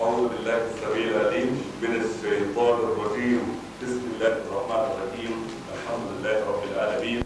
أعوذ بالله من السميع العليم من الشيطان الرجيم. بسم الله الرحمن الرحيم. الحمد لله رب العالمين.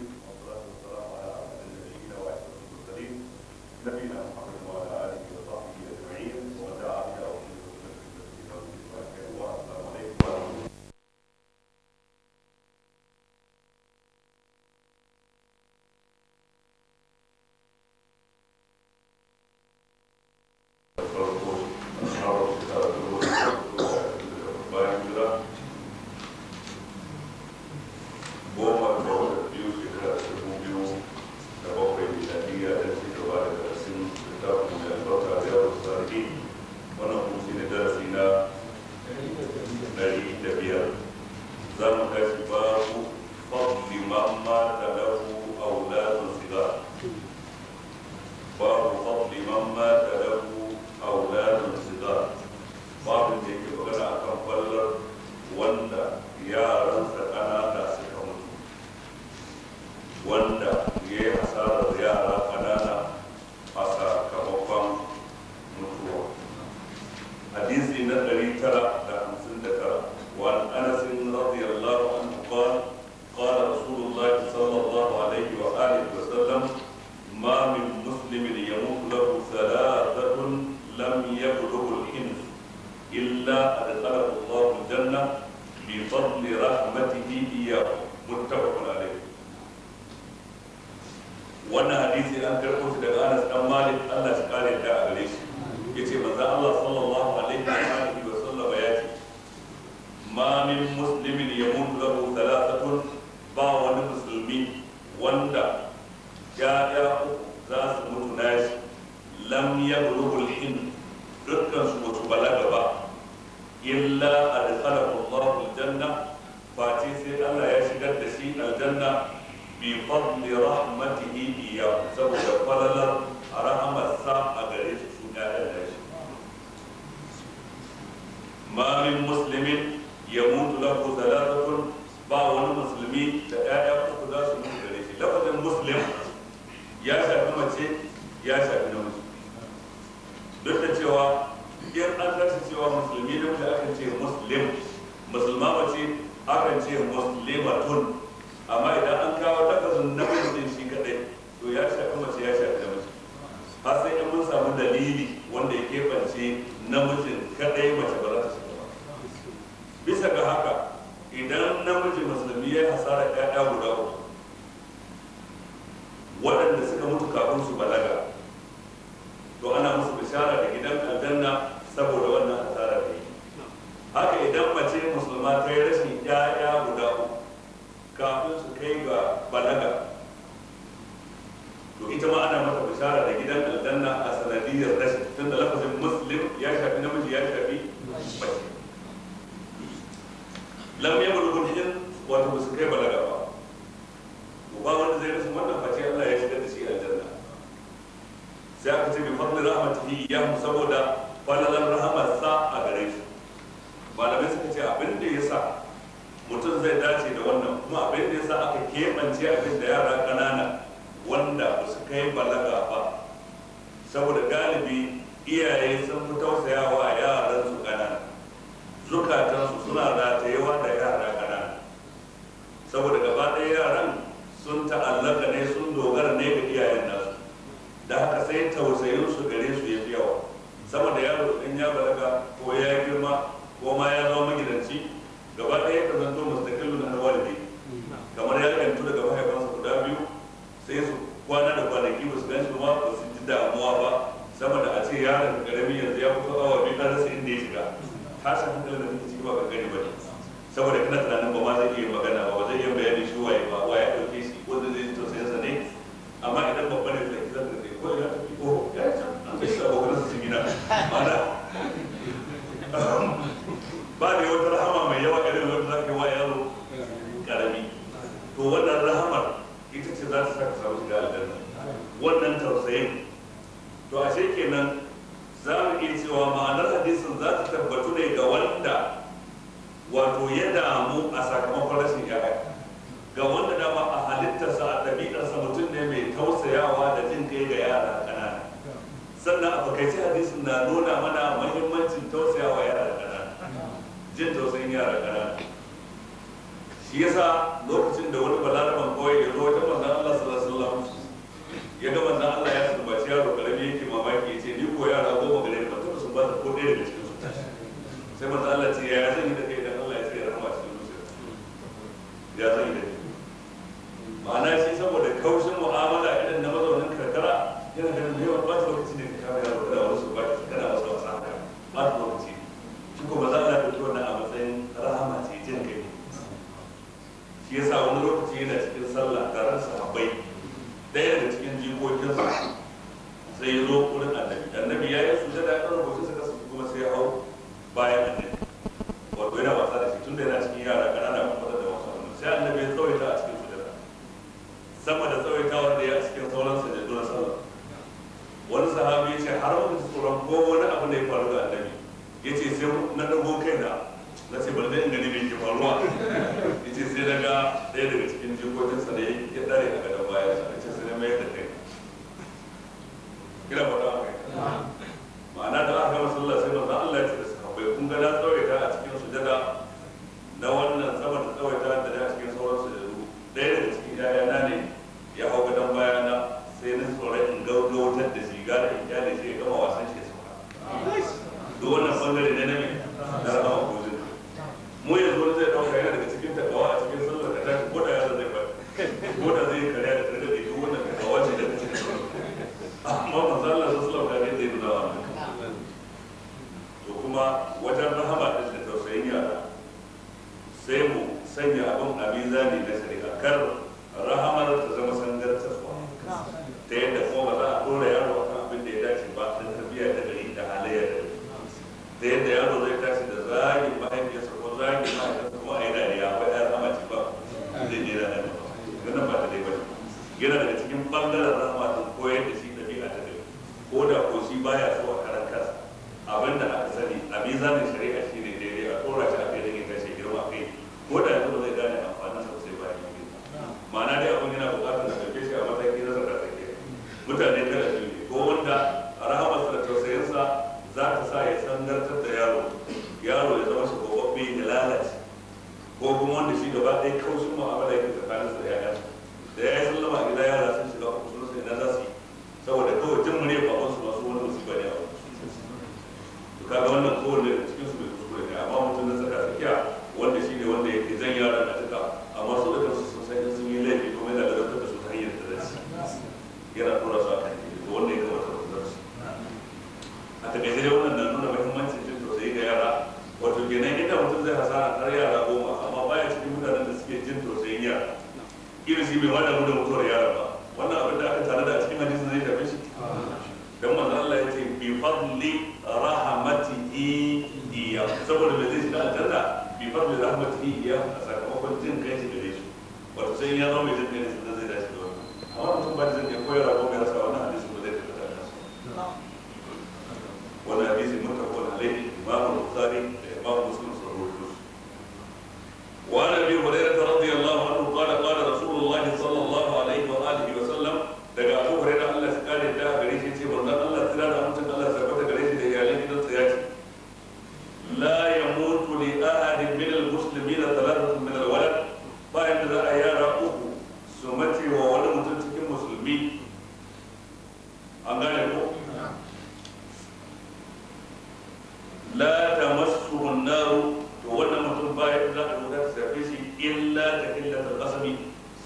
waɗanda suka mutu kafin su balaga.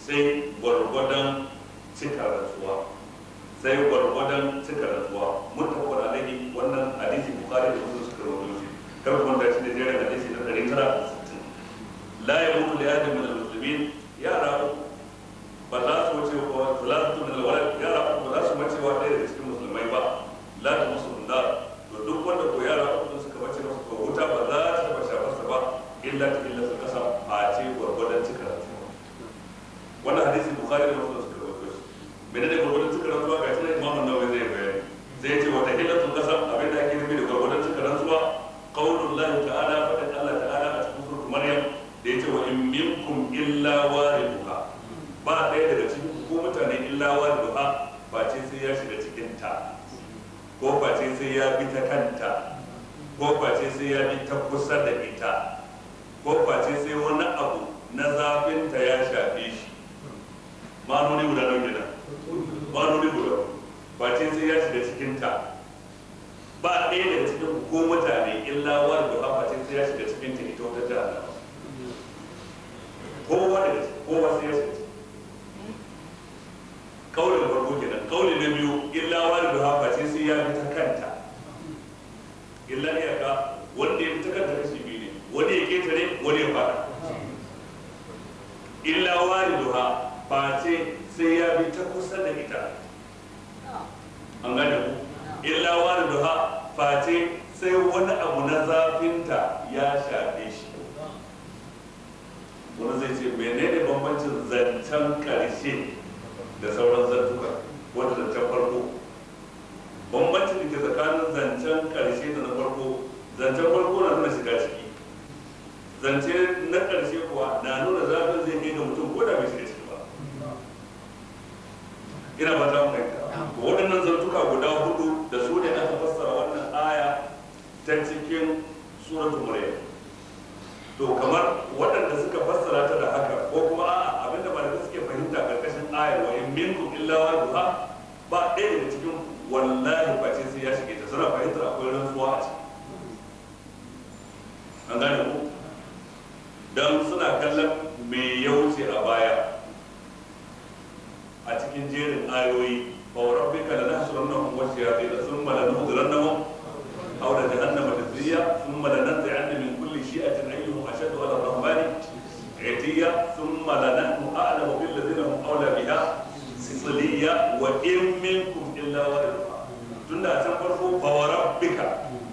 Sai gwargwadon cika rantsuwa sai gwargwadon cika rantsuwa. ya bi ta kusa da ita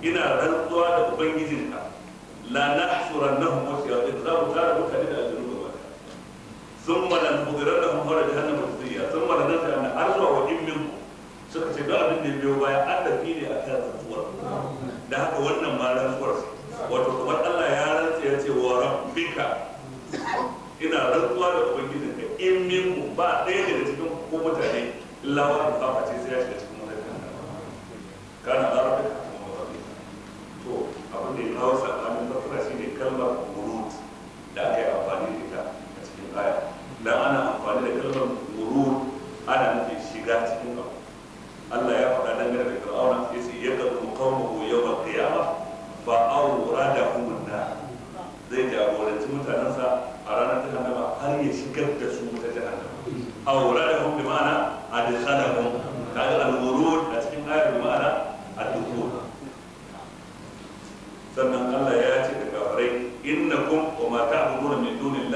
ina rantsuwa da ubangijinka la nahsurannahum wa shayatin za mu tara mutane da aljanu gaba thumma lanhudirannahum fara jahannama jizya thumma lanata an arwa wa in minkum suka ce duk abin da ya biyo baya an fi ne a kan rantsuwar. Da haka wannan ma rantsuwar wato kamar Allah ya rantsa ya ce wa rabbika ina rantsuwa da ubangijin ka in minku ba ɗaya daga cikin ko mutane illa wa ta ce sai ya shiga cikin mutane kana rabbika. abin da ya kawo sabanin fassara shi ne kalmar murud da aka yi amfani da ita a cikin aya. Dan ana amfani da kalmar murud ana nufin shiga cikin abu. Allah ya faɗa dangane da Fir'auna ya ce ya kalu qaumahu yawm al-qiyamah fa awradahum an-nar. Zai jagoranci mutanensa a ranar jahannama har ya shigar da su ta jahannama. Awradahum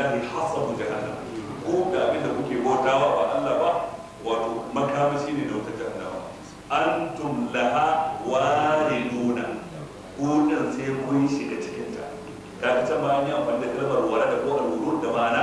lillahi hasabu jahannam ko da abin da kuke bautawa ba Allah ba wato makamashi ne na wata jahannama antum laha wariduna. Ku dan sai kun shiga cikin ta kaga ta ma an amfani da kalmar warada ko alwurud da ma'ana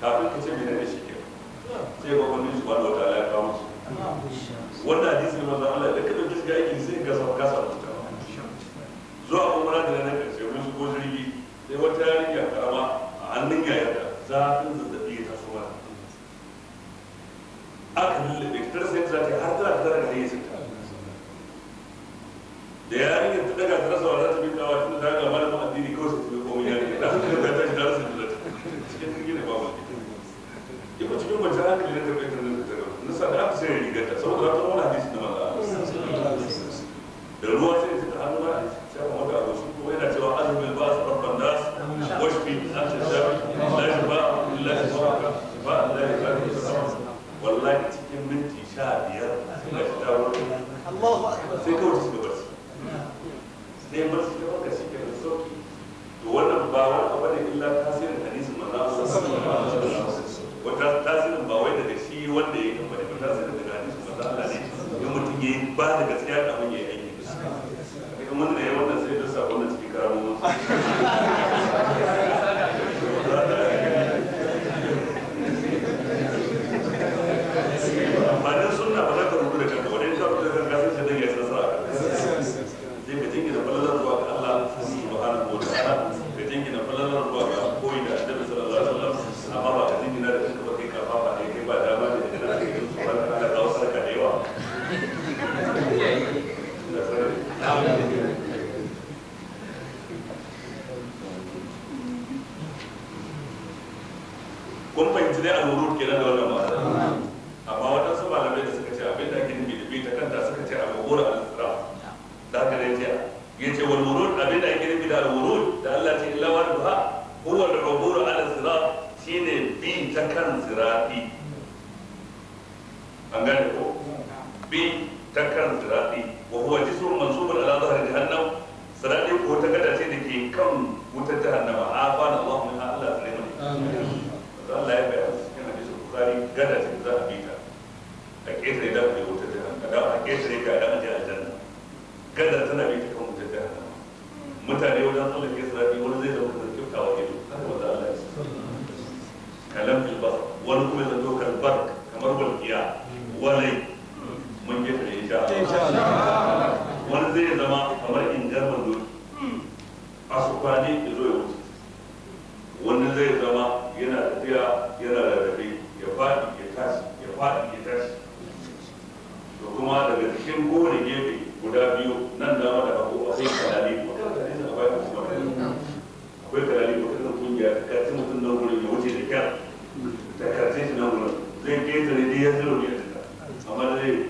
kafin ka ce mene ne shi ke sai gwamnatin shi ba da wata ala ya kawo su wannan hadisi na manzan Allah da ka ɗauki shiga sai ka samu kasa mutu zuwa umara da na ƙarshe mun shigo jirgi sai wata yarinya karama a hannun yayarta zafin zazzaɓi. Lenke terjadi hasil dia. Amal dia.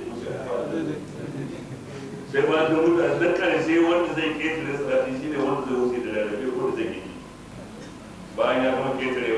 Sai ma ta mutu a na karshe wanda zai ketare sirati shi ne wanda zai wuce da rarrafe ko da zai gidi. Bayan ya kuma ketare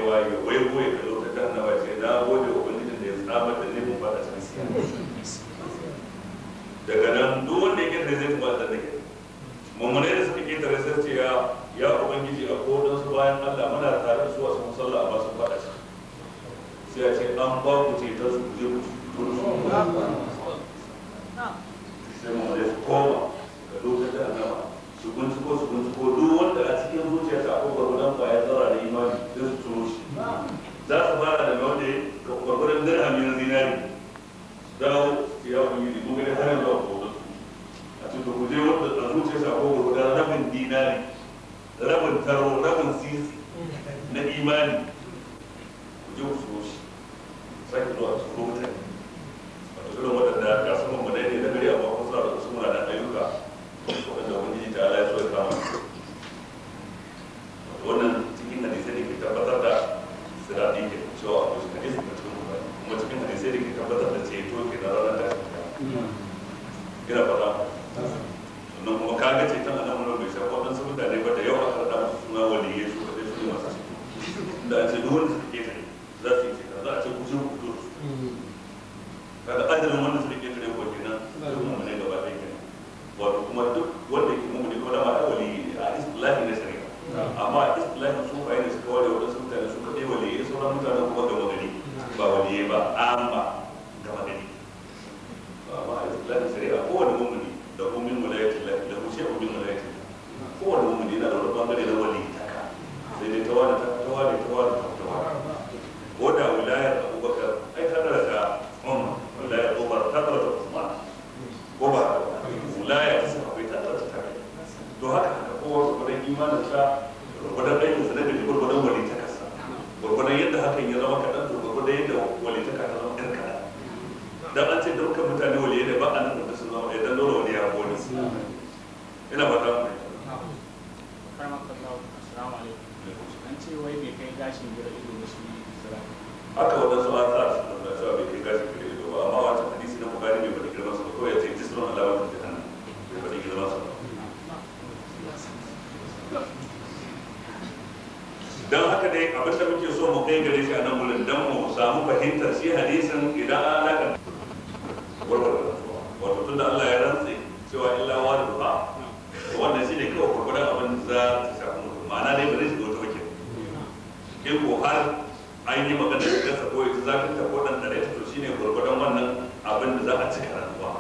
abin da za a ci rantsuwa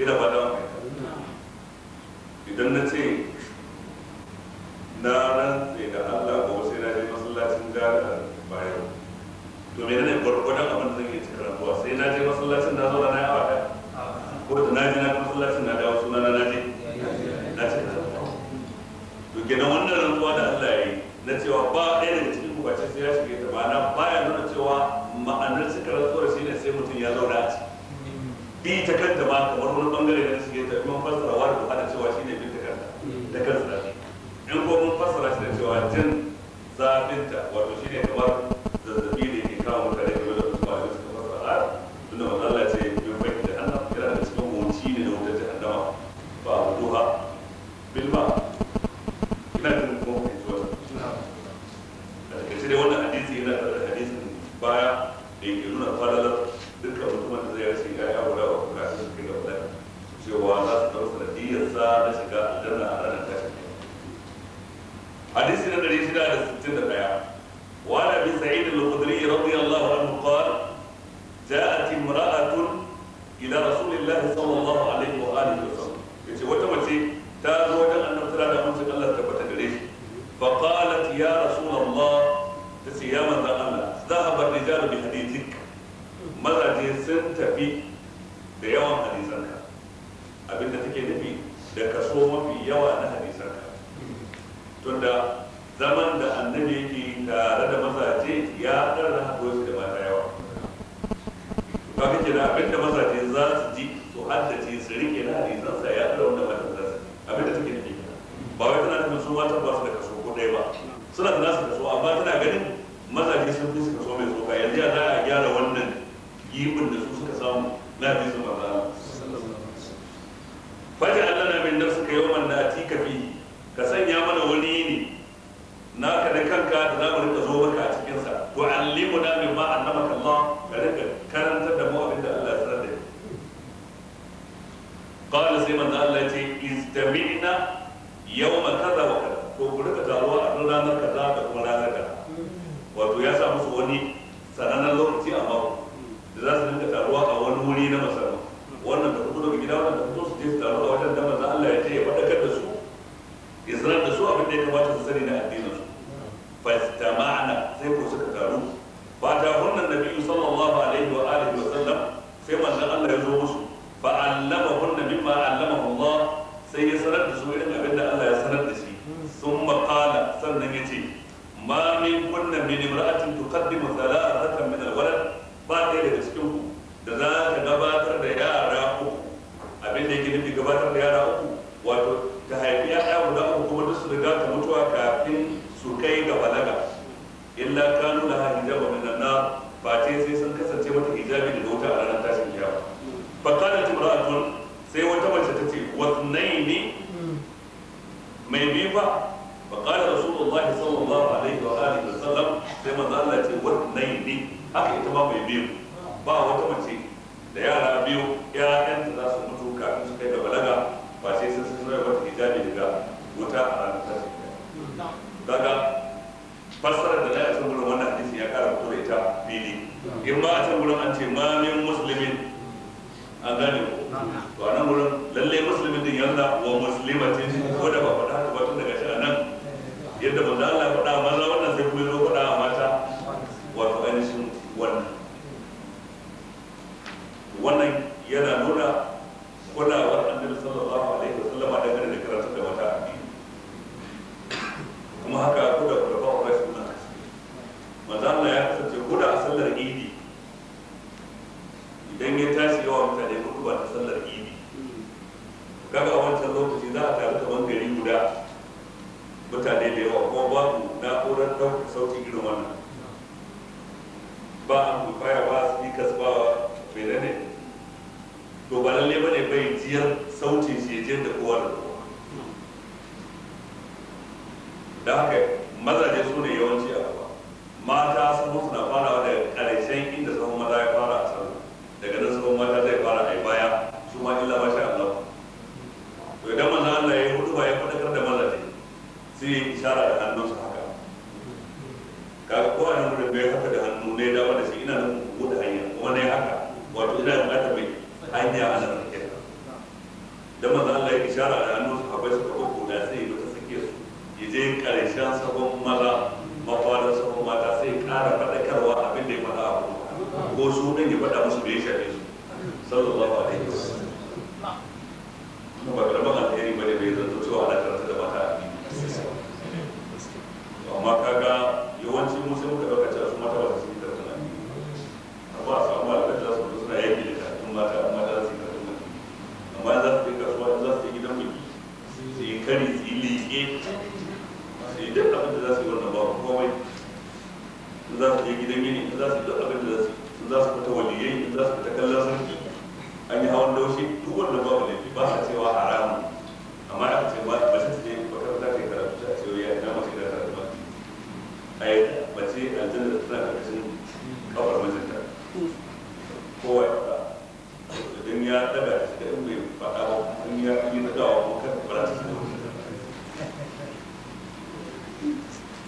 ina ba da idan na ce na rantse da Allah ko sai na je masallacin gara bayan to me ne gwargwadon abin da zan iya cika rantsuwa sai na je masallacin na zo na na awa ko da na je na masallacin na dawo suna na je. Na ce rantsuwa to kenan wannan rantsuwa da Allah ya yi na cewa ba ɗaya daga cikin ku ba ce sai ya shige ta ba. Na baya nuna cewa ma'anar sikarar tsoron shi ne sai mutum ya zauna a ciki. Bi ta kanta ma kamar wani ɓangare da suke ta imam fassara wa da buhari cewa shi ne bi ta kanta da kan zafi in ko mun fassara shi da cewa jin zafinta wato shi ne kamar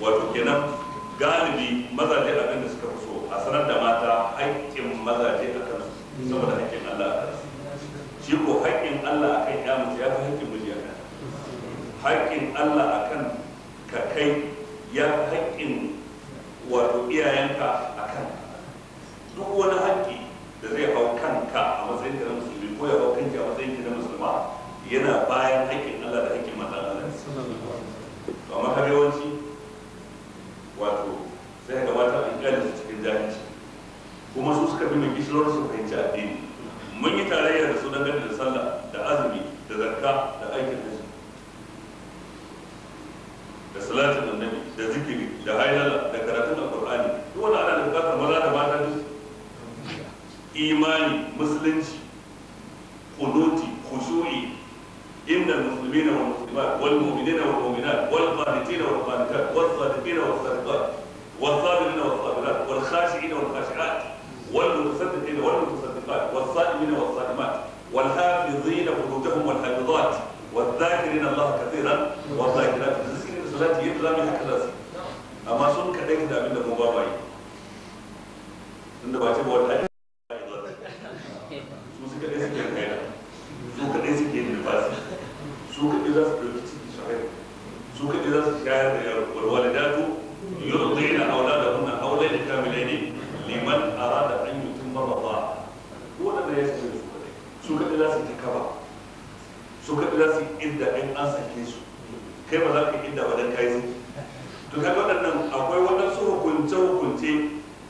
wato kenan galibi mazaje abin da suka fi so a sanar da mata haƙƙin mazaje a kansu saboda haƙƙin Allah a kansu. Shi ko haƙƙin Allah a kan ya mace ya fi haƙƙin miji a kan haƙƙin Allah a kan ka kai ya fi haƙƙin wato iyayenka a kan duk wani haƙƙi da zai hau kanka a matsayin ka na musulmi ko ya hau kanki a matsayin ki na musulma yana bayan haƙƙin Allah da haƙƙin matan Allah to amma har yawanci wato sai ga mata an ƙyale su cikin jahilci kuma su suka fi mai kishiyar su fahimci addini mun yi tarayya da su dangane da sallah da azumi da zakka da aikin hajji da salatin annabi da zikiri da hailala da karatun alqur'ani duk wanda ana da bukatar maza da mata duk imani musulunci kunuti khushu'i إن المسلمين والمسلمات والمؤمنين والمؤمنات والقانتين والقانتات والصادقين والصادقات والصابرين والصابرات والخاشعين والخاشعات والمتصدقين والمتصدقات والصائمين والصائمات والحافظين فروجهم والحافظات والذاكرين الله كثيرا والذاكرات تذكر الصلاة يبقى من هكذا أما سن كذلك ده من المبابا ba ce ba wata su suka ɗaya suke kaina su kaɗai suke nufasi su kaɗai an sake su. Kai ba za ka idda ba kai su to kaga waɗannan akwai waɗansu hukunce hukunce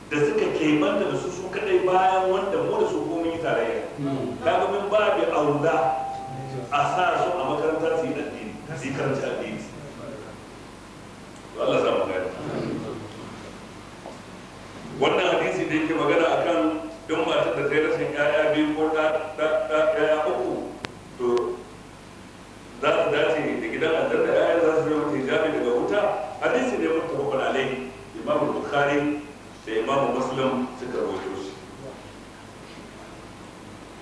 da suka keɓanta da su su kaɗai bayan wanda mu da su ko yi tarayya. Kaga min ba da aula a sa su a makaranta su yi addini su yi karanci addini. Allah sa mu gani wannan hadisi da yake magana akan duk matar da ta yi rashin ƴaƴa biyu ko ta ƴaƴa uku to za su dace da gidan aljanna ƴaƴan za su zama hijabi daga wuta hadisi ne muttafaqun alaihi imamu bukhari da imamu muslim suka rawaito shi.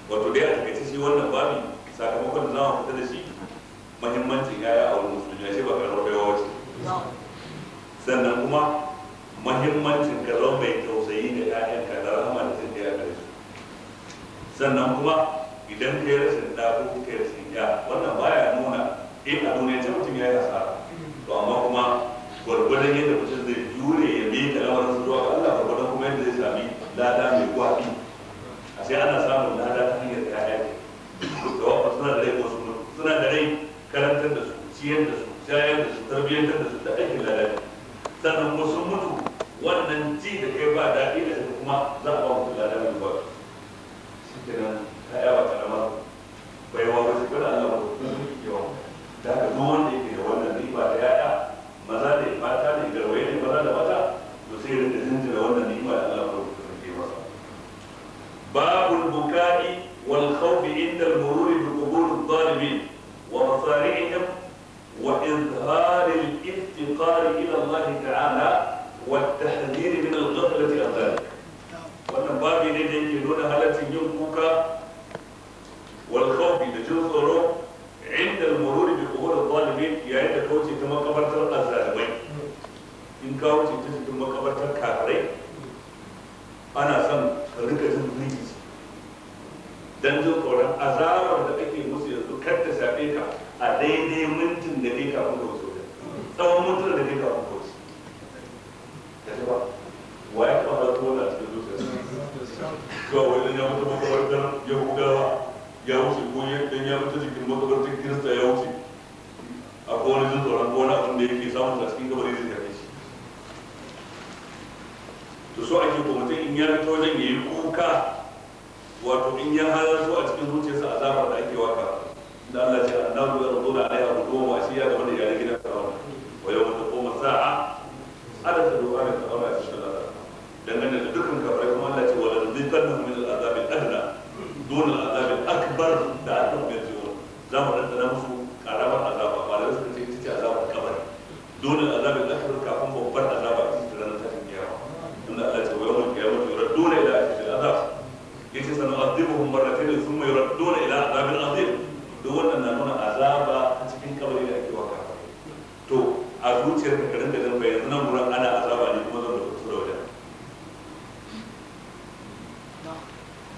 Wato dai a taƙaice shi wannan babi sakamakon da za mu fita da shi muhimmancin yaya a wurin musulmi ya ce ba karamar baiwa wace sannan kuma muhimmancin ka zama mai tausayi da ƴaƴan ka da rahama da jin gare su. Sannan kuma idan kai rashin ɗa ko kai rashin ya wannan baya nuna in a duniya ce mutum ya yi hasara to amma kuma gwargwadon yadda mutum zai jure ya lamarin su zuwa ga Allah gwargwadon kuma yadda zai sami lada mai gwaɓi a sai ana samun lada ta hanyar ƴaƴa da wafa suna da rai sun suna? Da rai karantar da su ciyar da su shayar da su tarbiyyantar da su da aikin lada sannan kuma sun mutu wannan ji da kai ba daɗi da kuma za a ba mutum lada mai gwaɓi shi kenan ƴaƴa ba ƙarama baiwa ba kada Allah مضارعهم وإظهار الافتقار إلى الله تعالى والتحذير من الغفلة عن ذلك. والنبابي لدي يقولون هل تنجبك والخوف يجوز عند المرور بقبور الظالمين يا عند كوتي ثم قبر الظالمين. إن كوتي ثم قبر الكافرين. أنا سم ركز زمريز. دنجو كورا أزار ولا تكي كتسابيكا. A daidai mintin da kai kafin ka wuce tsawon mintin da kai kafin ka wuce. Ka ji ba? Wa ya kama da tona a cikin zuciya zuwa wajen ya mutu makabartar yahudawa ya wuce ko dan ya mutu cikin makabartar kirista ya wuce. A kowane jin tsoron ko wani abin da yake samun a cikin kabari zai shafe shi. To so ake ko mutum in ya fito wajen ya yi kuka wato in ya halarto a cikin zuciyarsa azabar da ake waƙa da Allah ce annabi ya rubu da alaiha rubu wa shi ya gaba da yare gidan fir'auna wa yawma taqumu sa'a ada ta du'a da fir'auna a cikin Allah dangane da dukkan kafirai kuma Allah ce wala nuziqannahum min al-azab al-adna dun al-azab al-akbar da annahum yarji'un za mu dandana musu karamar azaba ba da suka ce ita ce azabar kabari dun al-azab al-akbar kafin babbar azaba a cikin ranar tashin kiyama tunda Allah ce wa yawmal qiyamati yuradduna ila ashadil azab ya ce sanu'adhibuhum marratayn thumma yuradduna ila azabin azim duk wannan na nuna azaba a cikin kabari da ake waƙa to a zuciyar ka karin da zamba yanzu nan gurin ana azaba ne kuma zan da kusa da wajen.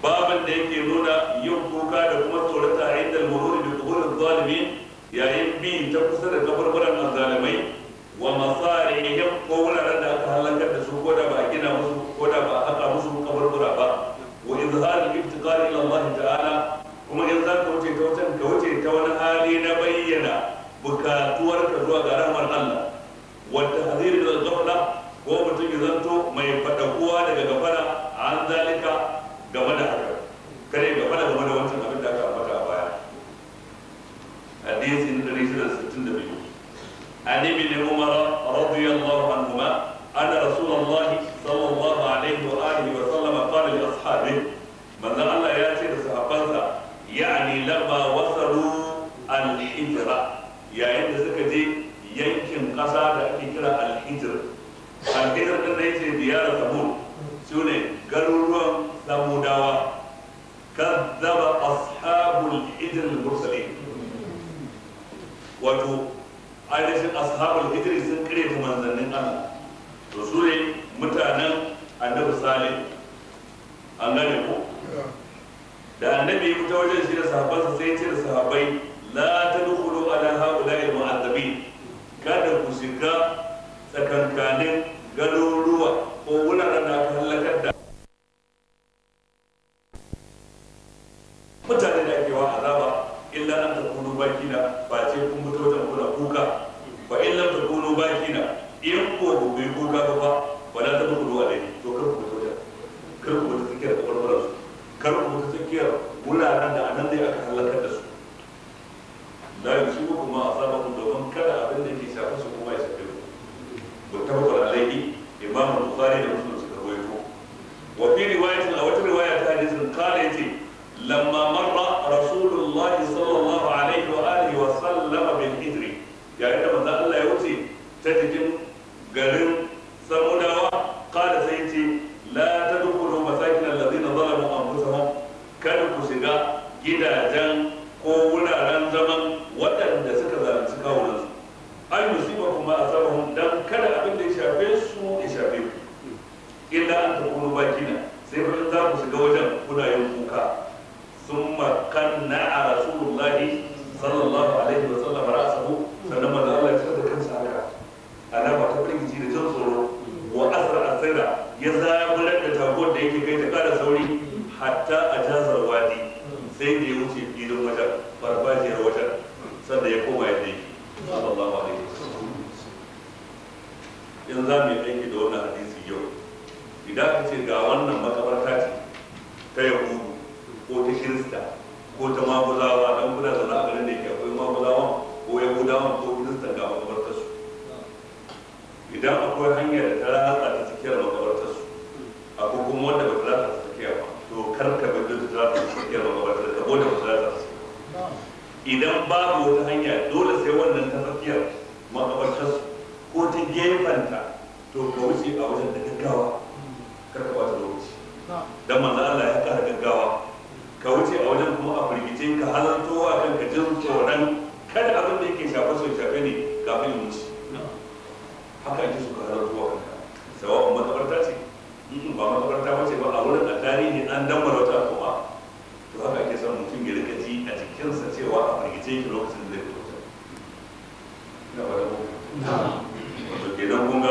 Baban da yake nuna yin kuka da kuma tsorata a inda al-mururi bi quburin zalimin yayin bi ta kusa da kabarbaran azzalimai wa masarihim ko wuraren da aka halakar da su ko da ba a gina musu ko da ba a haka musu kabarbura ba. Wa izhar al-ibtiqar ila Allah ta'ala kuma in za ka wuce ta wuce ta wani hali na bayyana bukatuwar ka zuwa ga rahmar Allah. wanda hadiri da zauna ko mutum ya zanto mai fada fadakuwa daga gafara an zalika game da haka. Kare gaba da game da wancan abin da aka ambata a baya. Hadisi na dari shida sittin da biyu. An ne umara radiyallahu anhu ma ana rasulallahi ƙasa da ake kira alhijir alhijir din da yake diyar samud su ne garuruwan samudawa kazzaba ashabul hijr al-mursalin. Wato ainihin ashabul hijri sun kire ta manzannin Allah. To su ne mutanen annabi salim an gane ko? Da annabi ya fita wajen shi da sahabbansa sai ya ce da sahabbai la tadkhulu ala haula'i al-mu'azzabin kada ku shiga tsakankanin garuruwa ko wuraren da aka halakar da mutane da ake wa azaba illa an takunu bakina ba ce kun fito wajen kuna kuka. Fa in lam takunu bakina in ko ba ku yi kuka ba ba wala ta dukulu alai to kar ku fito wajen. Kar ku fito tsakiyar kabarbaran su kar ku fito tsakiyar wuraren da a nan dai aka halakar da su. La yusibu kuma asabakum domin kada abin da ke shafa su kuma ya shafe ku muttafaqun alaihi imam al-bukhari da muslim suka rawaito wa fi riwayatin a wata riwaya ta hadisin qala ya ce lamma marra rasulullah sallallahu alaihi wa alihi wa sallam bil hijri yayin da manzon Allah ya wuce ta cikin garin samudawa qala sai ya ce la tadkhulu masakin alladhina zalamu anfusahum kada ku shiga gidajen ko wuraren zaman waɗanda suka zalunci kawunansu an musiba kuma a sabahun dan kada abin da ya shafe su ya shafe ku illa an ta kuma bakina sai fa za ku shiga wajen kuna yin kuka sun makanna a rasulullahi sallallahu alaihi wa sallam ra'sahu sannan manzo Allah ya tsada kansa haka alama ta firgici da jin tsoro wa asra asira ya zaburar da tagon da yake kai ta kara sauri hatta a jazar wadi sai da ya wuce filin wajen farfajiyar wajen sanda ya koma yadda yake. Sallallahu alaihi wasallam. In za mu yi aiki da wannan hadisi yau. Idan aka ce ga wannan makabarta ce ta yahudu ko ta kirista ko ta maguzawa dan kuna zaune a garin da yake akwai maguzawan ko yahudawan ko kirista ga makabartar su idan akwai hanyar da ta ratsa ta tsakiyar makabartar ko kuma wanda ba za ta tsakiya ba. To kar ka bi da za ta tsakiya ba ba ka buɗe ba za ta idan babu wata hanya dole sai wannan ta tsakiya makabartar su ko ta gefanta to ka wuce a wajen da gaggawa. Kar ka bata lokaci. Dan manzo Allah ya kara gaggawa. Ka wuce a wajen kuma a firgice ka halanto a kan ka jin tsoron kada abin da yake shafe so shafe ne kafin ya wuce. Haka ake so ka halanto a kanka. Sawa makabarta ce ba makaranta ba ce ba a wurin a tarihi an dammara wata al'umma. To haka ake son mutum ya riƙa ji a jikinsa cewa a firgice yake lokacin da zai fito. Ina ba da mu wato kenan kun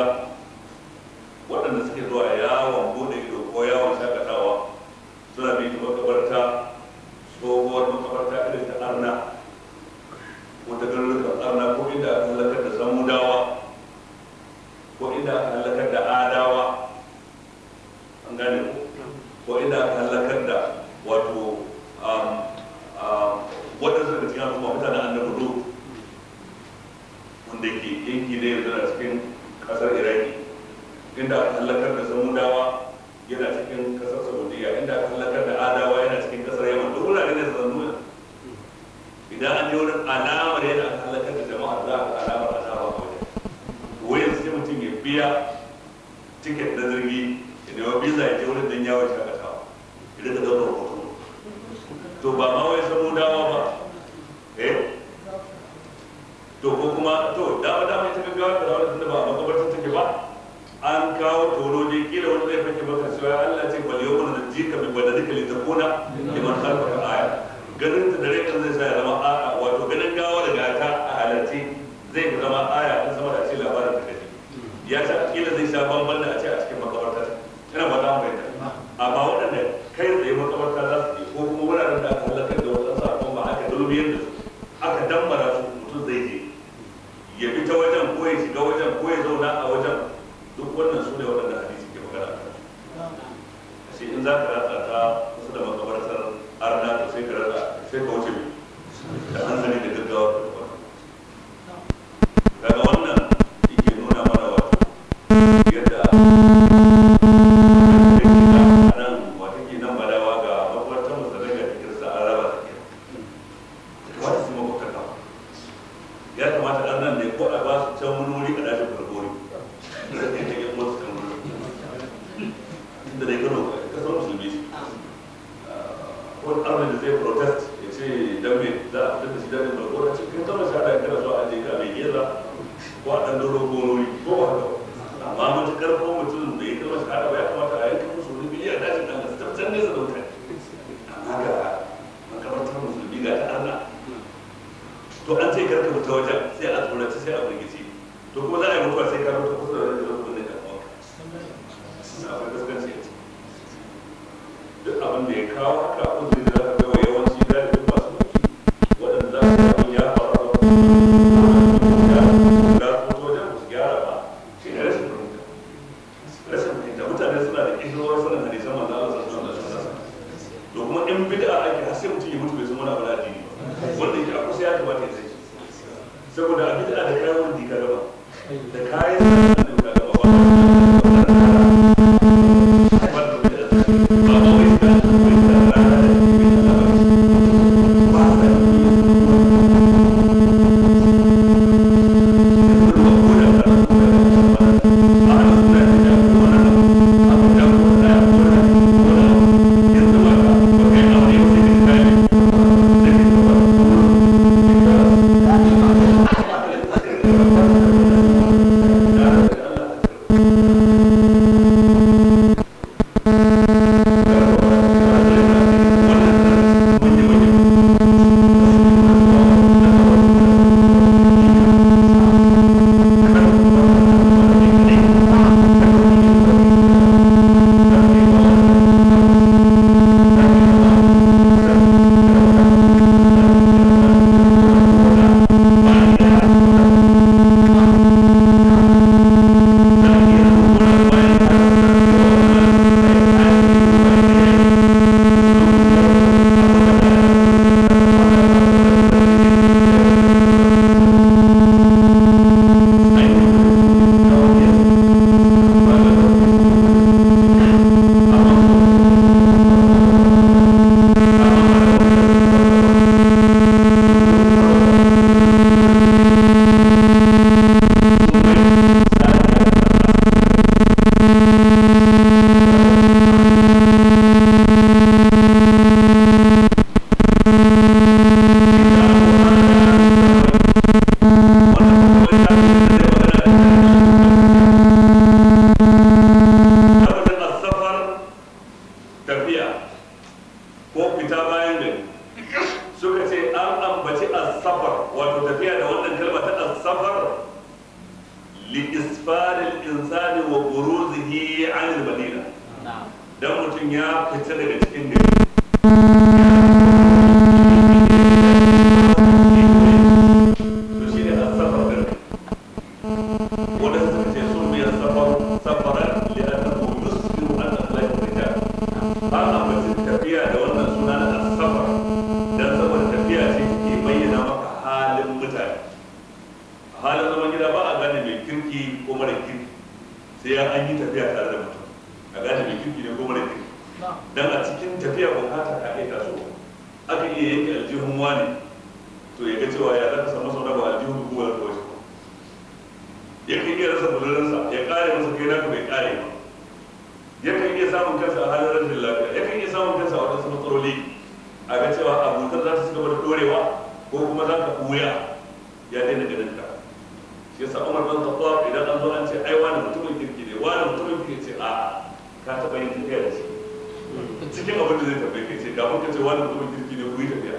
wanda zai tabbai kai ce kafin ka ce wani mutumin kirki ne ku yi tafiya.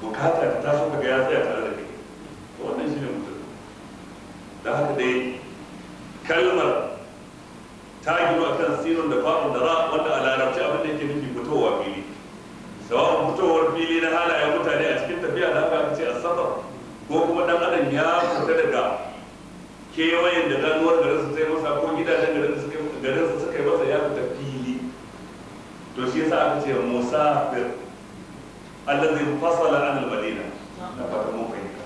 Bukata ta taso ka ga ya tsaya tare da kai. Wannan shi ne mutum. Da haka dai kalmar ta gino a kan sinon da fa'un da ra wanda a larabci abin da yake nufi fitowa fili. Sababin fitowar fili na halayen mutane a cikin tafiya da haka ce a safar ko kuma dan adam ya fita daga kewayen da ganuwar garinsu sai masa ko gidajen garin su suka yi masa ya fita to shi yasa aka ce musafir allazi fasala an al-madina na fata mun fahimta.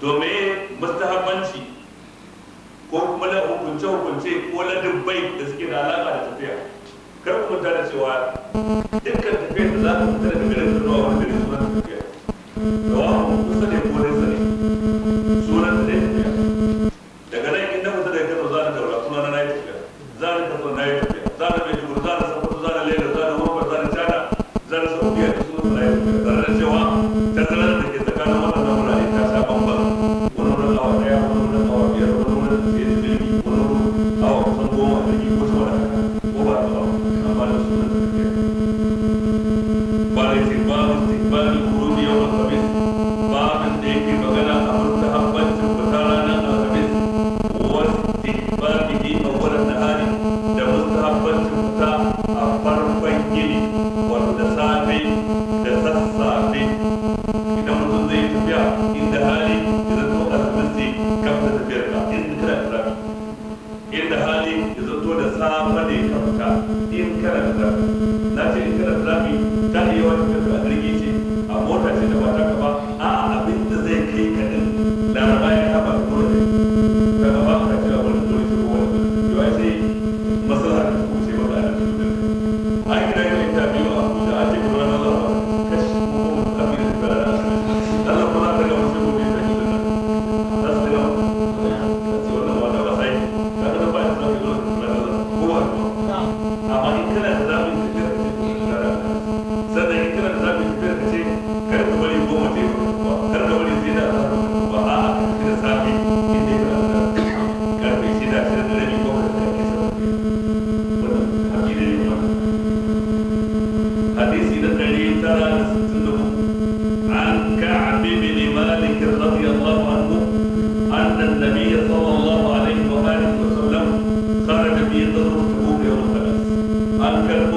To me mustahabbanci? Ko kuma da hukunce hukunce ko ladabbai da suke da alaka da tafiya? Kar ku manta da cewa dukkan tafiyar da za ka fita daga garin zuwa wani garin tafiya. Da wa kusa ne ko nesa ne? kana da inda hali ya zato da safe ne ka fita in kana da zafi na ce in kana da ta iya wata tafiya a jirgi ce a mota ce da ba ta ba a'a abin da zai kai ka din laraba ya Good.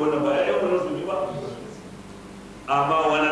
Wannan ba ya wannan su ba. Amma wani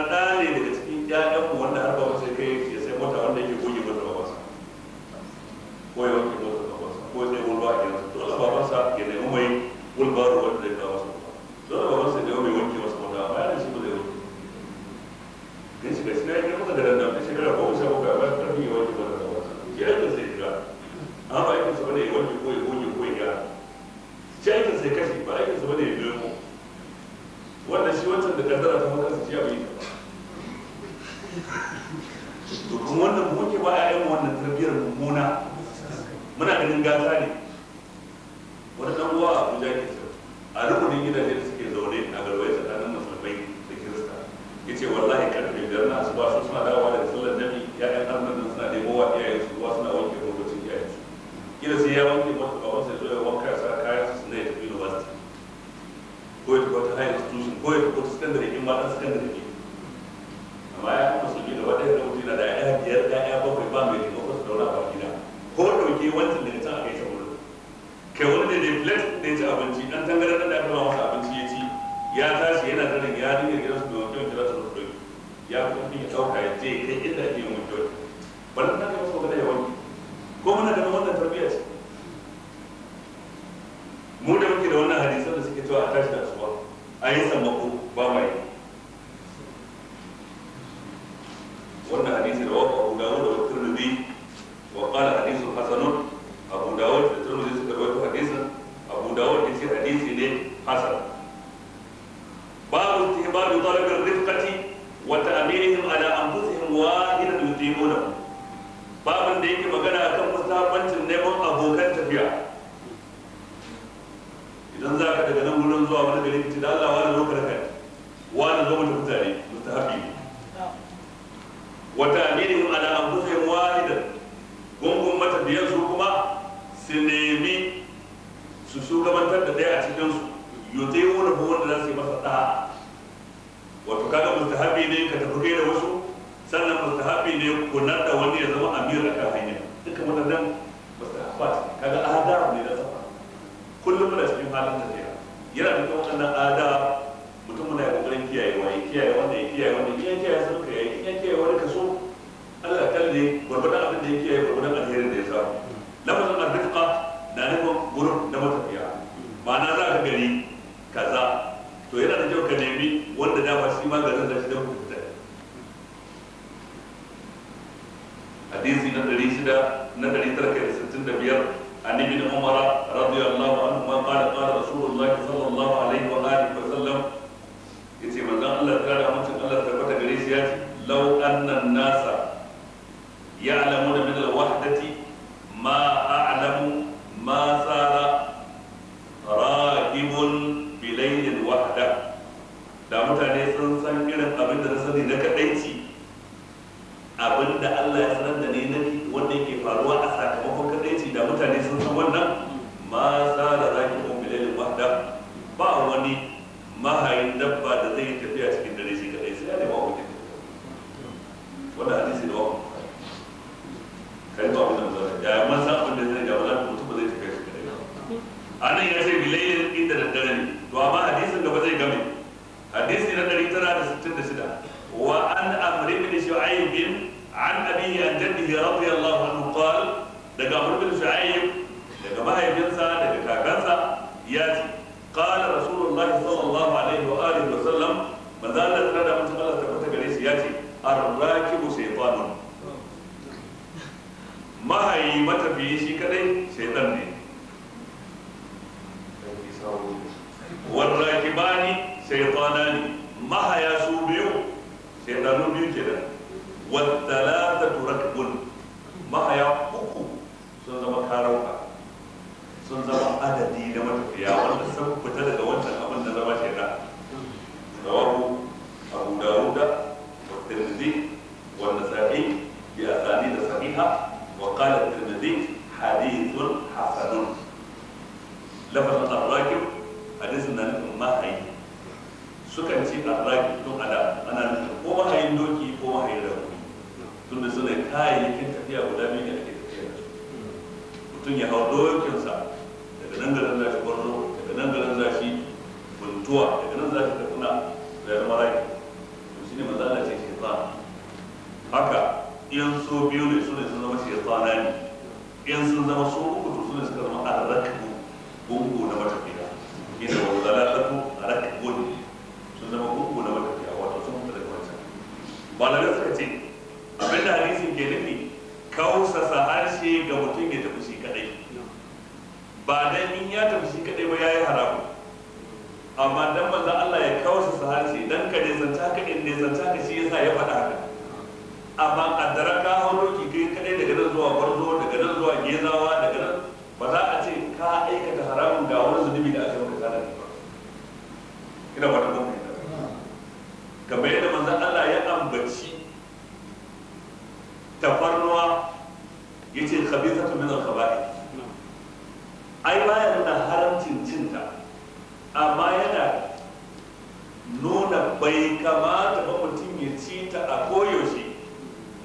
Allah ta da mutum Allah ta kwata gari shi ya ce law anna nasa ya'lamu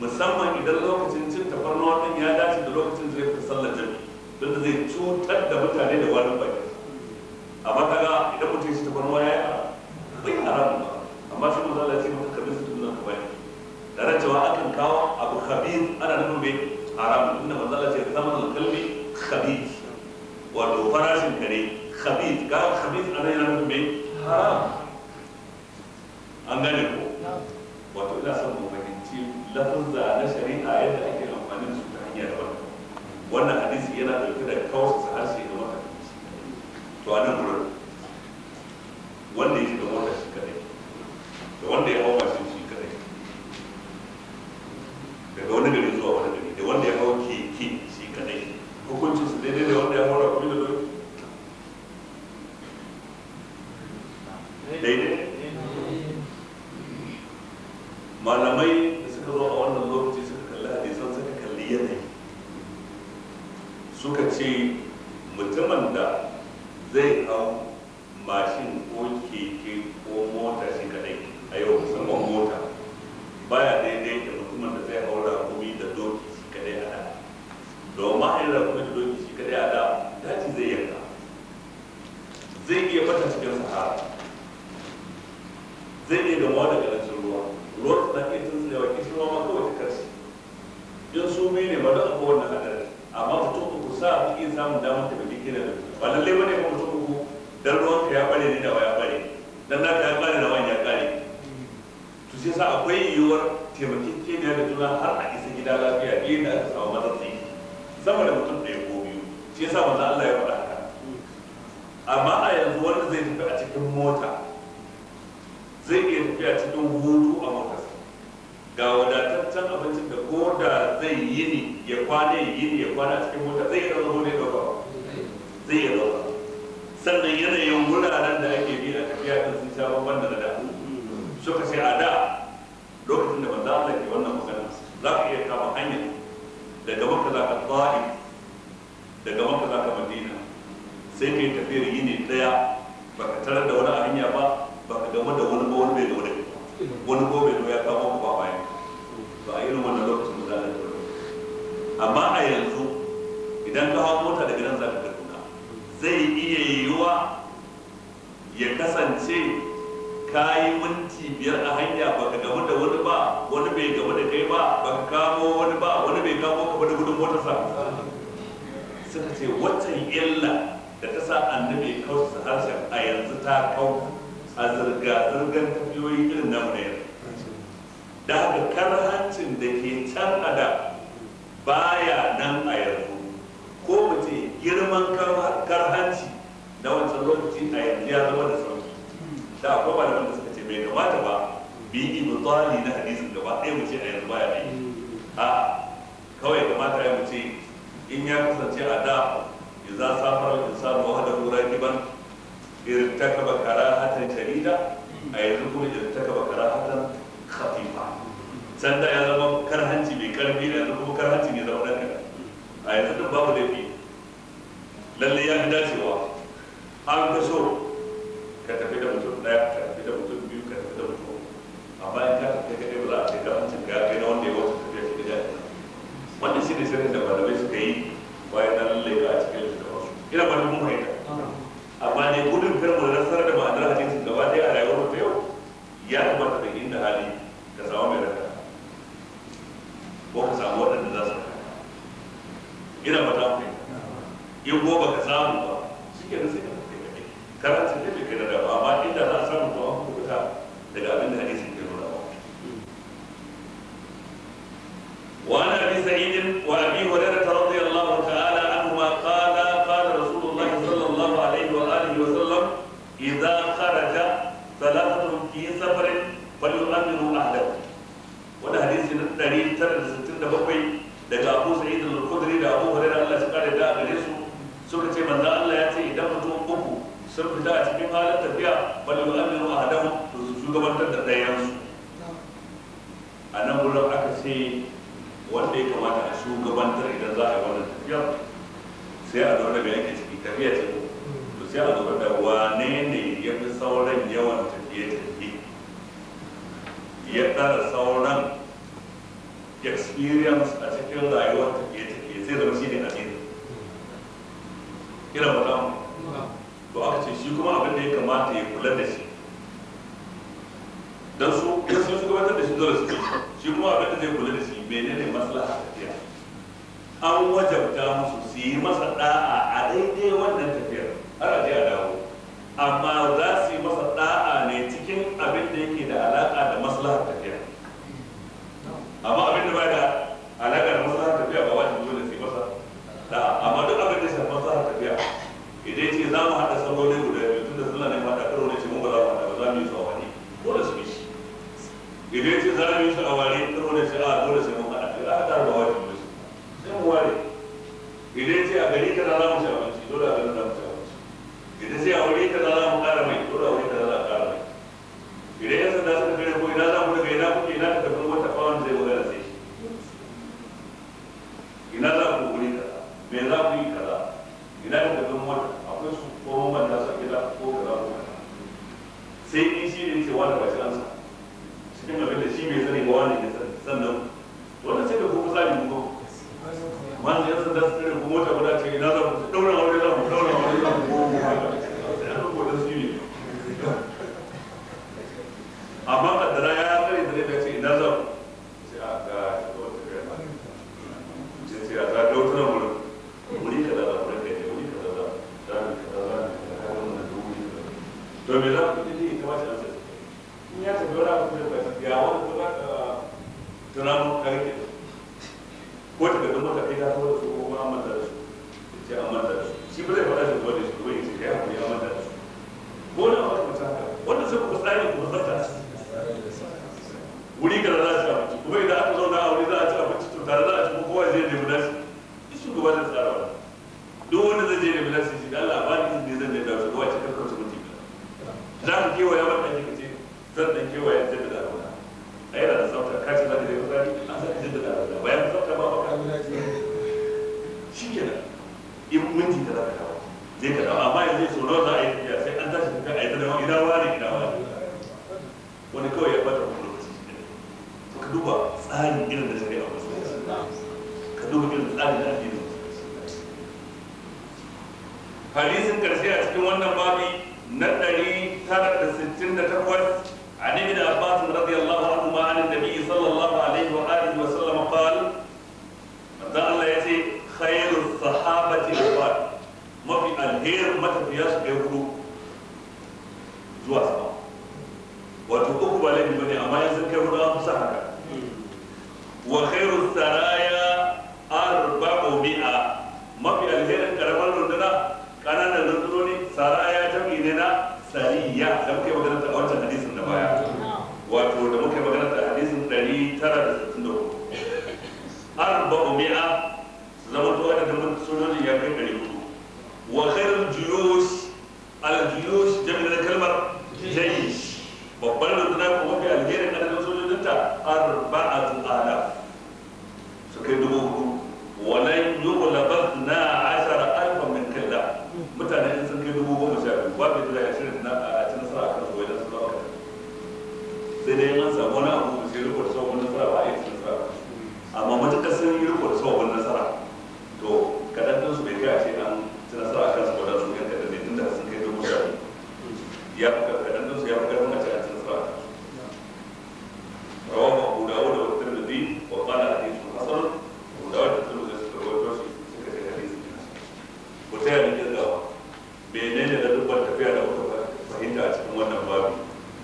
musamman idan lokacin cin tafarnuwa din ya dace da lokacin zai fi sallar jami'i don zai cutar da mutane da wani bai amma kaga idan mutum shi tafarnuwa ya yi bai haram ba. Amma shi mun shi maka kabin su tunan ka da ran cewa akan kawo abu khabir ana nufin bai haram. Inda manzo zalla shi zaman al-qalbi khabith. Wato farashin kare khabith. Ga khabith ana yana nufin bai get up baya nan a yanzu. Ko mu ce girman karhanci na wancan lokaci a yanzu ya zama da sauƙi. Da akwai malaman da suka ce bai kamata ba bi ibtali na hadisin gaba ɗaya mu ce a yanzu baya aiki a kawai kamata ya mu ce in ya kasance a da idza safara al-insanu wahdahu rakiban irtakaba karahatan shadida a yanzu kuma irtakaba karahatan khafifa can da ya zama karhanci mai ƙarfi da yanzu kuma karhanci ne zama ɗan a yanzu duk babu laifi. Lalle ya fi dacewa. An fi so ka tafi da mutum ɗaya ka tafi da mutum biyu ka tafi da mutum amma in ka tafi kaɗai ba za a ce karhancin ka kai na wanda ya wata tafiya shi da wannan shi ne shirin da malamai suka yi bayan na lalle ka a cikin littattafansu. Ina ba da mun haita amma ne gudun kar mu rasar da ina ba ta mai in kuma baka samu ba shi ke sai ka kai kai karatu ne bai kai na dama amma inda za a samu to an kubuta daga abin da hadisi ke nuna ba wa ana bi sa'idin wa abi hurairah radiyallahu ta'ala anhu ma qala qala rasulullahi sallallahu alaihi wa alihi wa sallam idza kharaja thalathatun fi safarin falyu'amiru ahlahu wannan hadisi na 967 daga abu sa'id al-khudri da abu hurairah Allah ya kare da gare su suka ce manzo Allah ya ce idan mutum uku sun fita a cikin halin tafiya bal yu'minu ahadahum to su shugabantar da ɗayan su a nan gurin aka ce wanda ya kamata a shugabantar idan za a yi wannan tafiya sai a zaune da yake ciki tafiya ce to sai a zaune da wane ne ya fi sauran yawan tafiye-tafiye? Ya tsara sauran experience a cikin rayuwar tafiye-tafiye sai zama shi ne amina kira ba mu to aka ce shi kuma abin da ya kamata ya kula da shi don su sun shugabantar da shi dole su shi kuma abin da zai kula da shi menene maslaha tafiya an wajabta musu su yi masa da'a a daidai wannan tafiyar har a je a dawo amma za su yi masa da'a ne cikin abin da yake da alaka da maslahar tafiya amma abin da ba da alaka da maslahar tafiya ba wajibi dole su yi masa da'a amma duk abin da shafi maslahar tafiya idan ce za mu haɗa salloli guda biyu tun da sallah ne ma da karo ne ce mun ba za mu haɗa ba za mu yi su a wani dole su yi shi. Idan ce za mu yi su a wani karo ne ce a dole sai mun haɗa idan aka da wajibi su sai mu ware. Idan ce a gari kaza za mu ci abinci dole a garin za mu ci abinci. Idan sai a wuri kaza za mu ƙara mai dole a wuri kaza za a ƙara mai. Idan yan sanda suka kare ko ina za mu daga ina kuke ina ka tafi wata kawai zai magana sai shi ina za ku wuri kaza me za yi kaza? Ina ka tafi mota? Akwai su ko man da su gida ko kaza ko kaza. Sai in shi ne ce wani ba shi ansa. Cikin abin da shi bai sani ba wani sani. Sannan wannan sai da kuma mu ko wanda ya san da su tare ko mota guda ce ina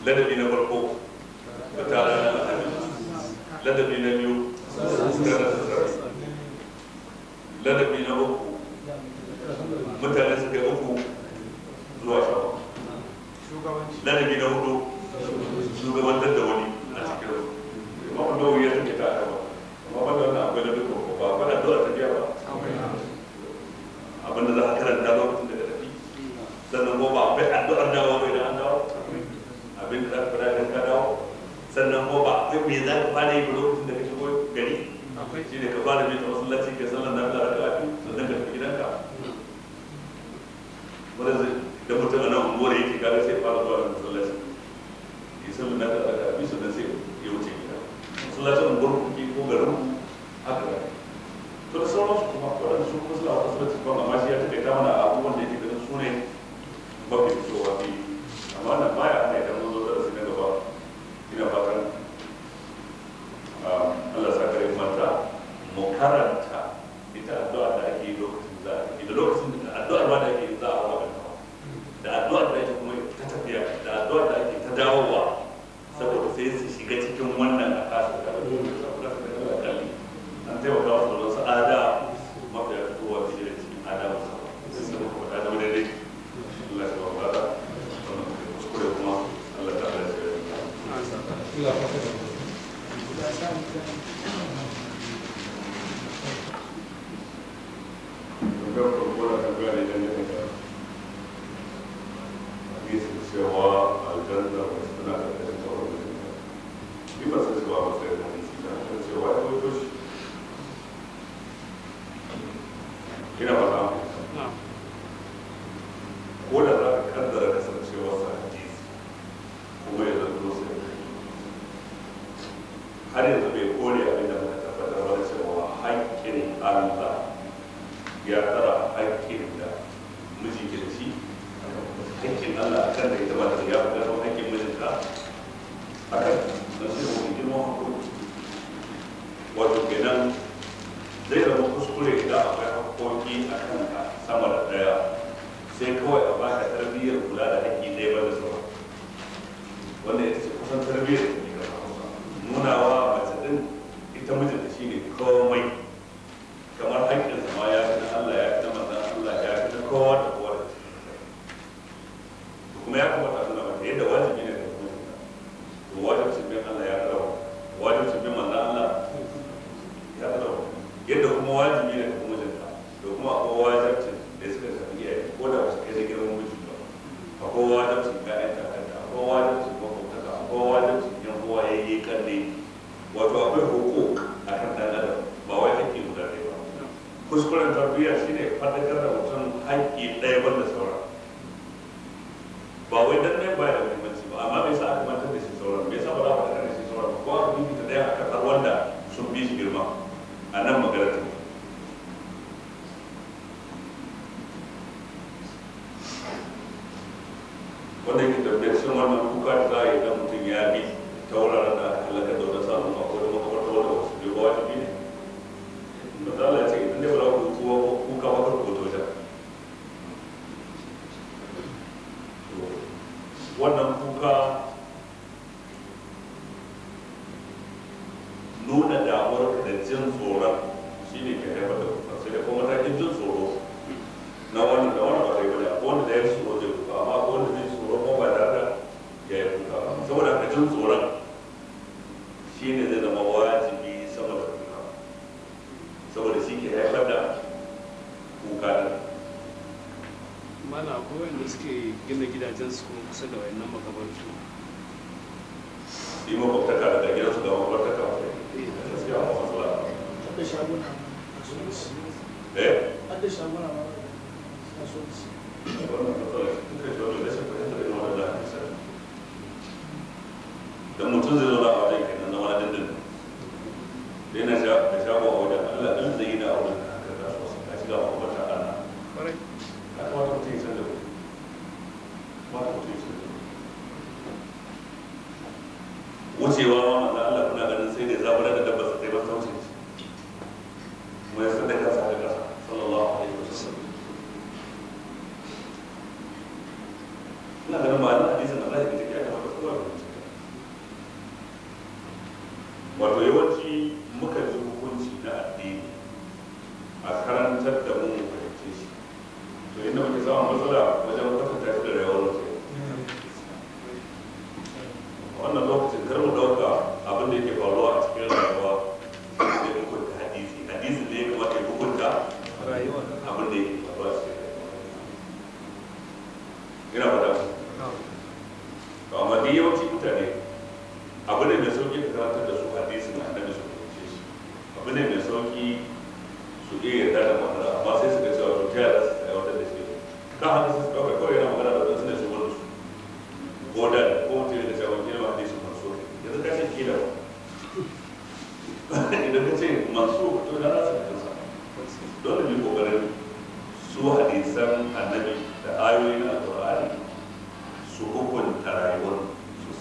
ladabi na farko da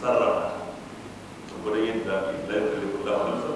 sarrafa ta gurin yadda la yukallifu Allahu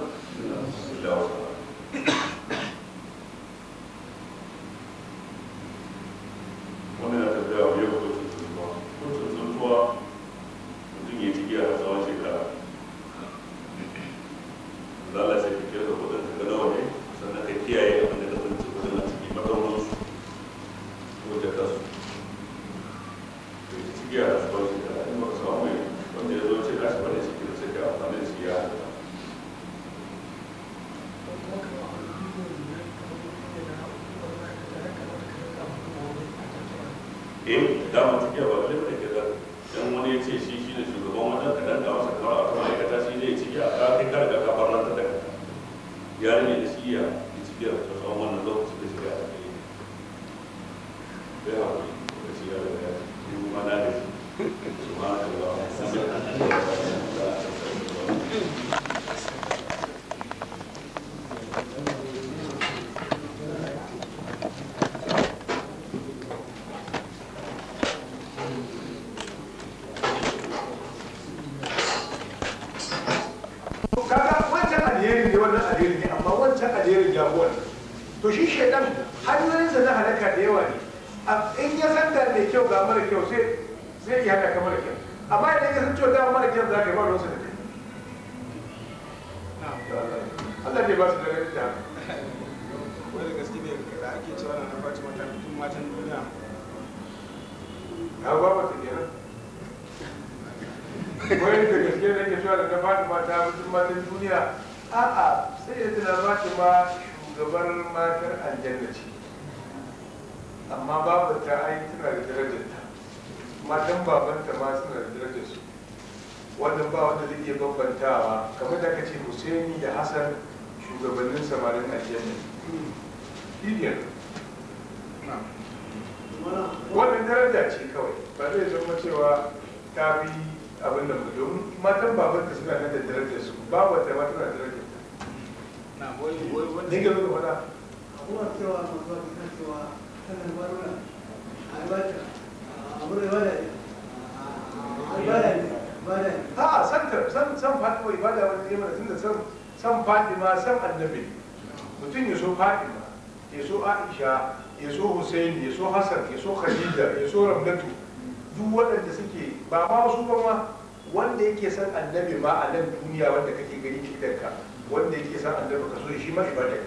annabi ka so shi ma ibada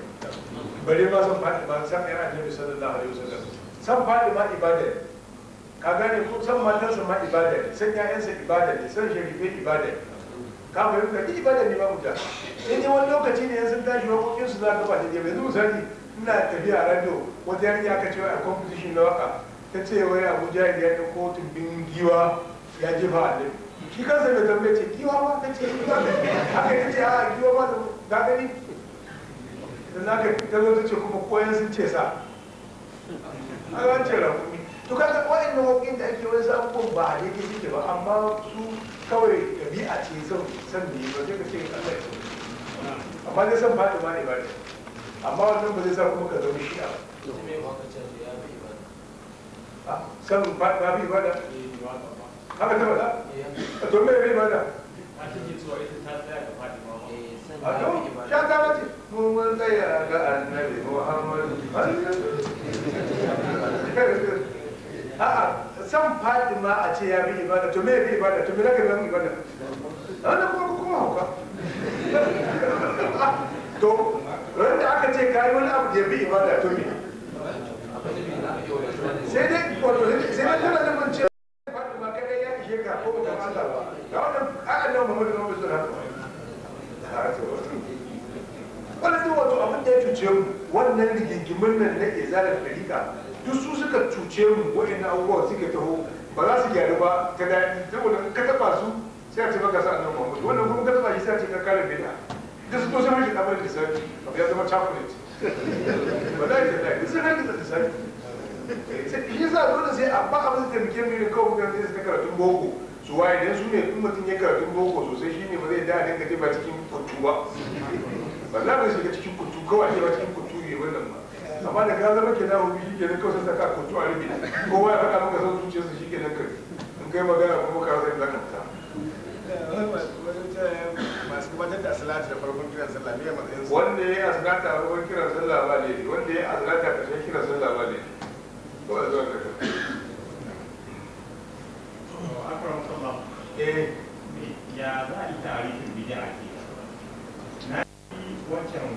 bare ma san Fatima san ɗan annabi sallallahu alaihi wasallam san Fatima ibada ne ka gane ko san matarsa ma ibada ne san ƴaƴansa ibada ne san sharifai ibada ne ka fahimta ni ibada ne ba mu ta in dai wani lokaci ne sun tashi wakokin su za ka ba daidai yanzu misali ina tafiya a radio wata yarinya aka ce a competition na waƙa ta ce wai abuja ya ɗauko tumbin giwa ya jefa a nan shi kansa bai tambaye ce giwa ba ta ce giwa haka ta ce a giwa ba da ga gani da na ka ta zo ta ce kuma koyan sun ce sa. A ga ce rakumi. To kaga wa'annan wakokin da ake wani sabon ba a daidai suke ba amma su kawai ɗabi'a ce son san ne ba sai ka ce Allah ya so amma dai san faɗi ma ne ba ne. Amma wannan ba zai sa kuma ka zama shi a ba san faɗi ma bi ibada haka ta faɗa? A to me ne ibada ta take cewa ita ta tsaya ga ba to ya ta mace mun mun tsaya ga annabi muhammadu a'a san faɗi ma a ce ya bi ibada. To me bi ibada? To me zaka bi ibada? Wannan kuma kuma hauka. To ran aka ce kayi wani abu ya bi ibada to me? Sai dai wato sai dai tana da mun ce Fatima kadai ya ishe ka ko ba Allah ba. Wannan a'a nan Muhammadu sallallahu alaihi wasallam. Wannan duk wato abin da ya cuce mu wannan rigingimin nan na izalar dalika duk su suka cuce mu wa'annan abubuwa suka taho ba za su gyaru ba ta daɗi. Saboda ka taɓa su sai a ce maka sa annabi Muhammadu. Wannan kuma ka taɓa shi sai a ce ka kare bid'a. Duk su to rashin abin da sai abu ya zama chocolate. Ba za ta daɗi sai rashin da sai shi yasa dole sai a ba abin da taimake mu ne kawai mutane sai su ta karatun boko. Su waye dan su ne in mutum ya karatun boko sosai shine ba zai da dinga je ba cikin kutu ba. Ba za ka shiga cikin kutu kawai ne ba cikin kutu ne wannan ba. Amma da ka zama ke nahu shi ke nan kawai sai ka kutu a rubi kowa ya faɗa maka son zuciyarsa shi ke nan kai in kai magana kuma ka zai zaka fita. Masu gabatar da salatu da farkon kiran sallah ne matsayin su wanda ya yi asnata a ruwan kiran sallah ba ne wanda ya yi asnata a ƙarshen kiran sallah ya za a yi tarihin bid'a ke na yi wancan